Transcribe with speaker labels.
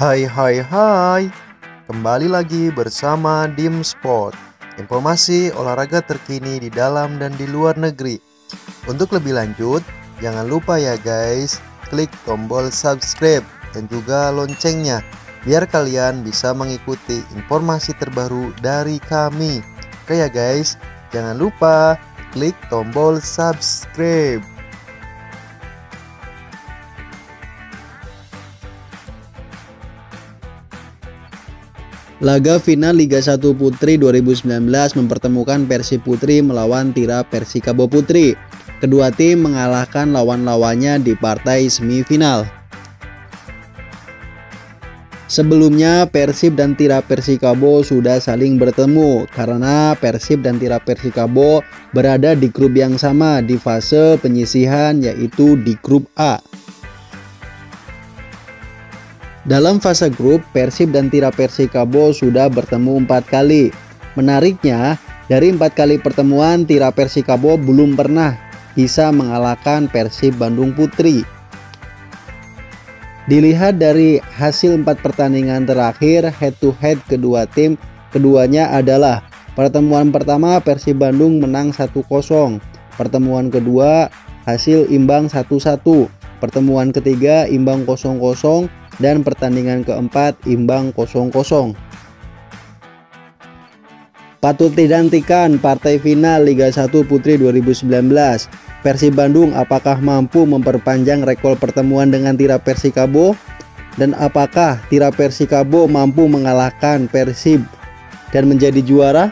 Speaker 1: Hai hai hai. Kembali lagi bersama Dim Sport Informasi olahraga terkini di dalam dan di luar negeri. Untuk lebih lanjut Jangan lupa ya guys Klik tombol subscribe dan juga loncengnya Biar kalian bisa mengikuti informasi terbaru dari kami. Oke ya guys Jangan lupa klik tombol subscribe
Speaker 2: Laga final Liga 1 Putri 2019 mempertemukan Persib Putri melawan Tira Persikabo Putri. Kedua tim mengalahkan lawan-lawannya di partai semifinal. Sebelumnya Persib dan Tira Persikabo sudah saling bertemu karena Persib dan Tira Persikabo berada di grup yang sama di fase penyisihan yaitu di grup A. Dalam fase grup, Persib dan Tira Persikabo sudah bertemu empat kali. Menariknya, dari empat kali pertemuan, Tira Persikabo belum pernah bisa mengalahkan Persib Bandung Putri. Dilihat dari hasil empat pertandingan terakhir head-to-head kedua tim, keduanya adalah pertemuan pertama Persib Bandung menang 1-0, pertemuan kedua hasil imbang 1-1, pertemuan ketiga imbang 0-0, dan pertandingan keempat imbang 0-0. Patut dinantikan partai final Liga 1 Putri 2019. Persib Bandung apakah mampu memperpanjang rekor pertemuan dengan Tira Persikabo? Dan apakah Tira Persikabo mampu mengalahkan Persib dan menjadi juara?